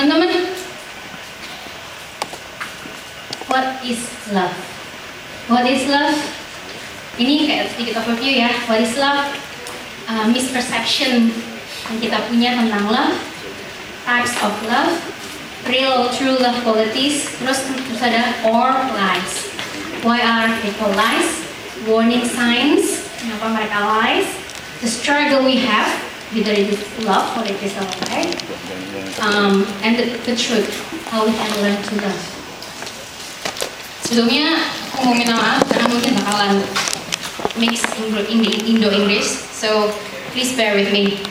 Teman-teman, what is love? What is love? Ini kayak sedikit overview ya. What is love? Uh, misperception yang kita punya tentang love, types of love, real true love qualities, terus terus ada or lies. Why are people lies? Warning signs, kenapa mereka lies? The struggle we have, whether it is love or it is a lie, um, and the, the truth, how we can learn to love. Sebelumnya aku mau minta maaf karena mungkin bakalan mix Indo Indo English, so please bear with me.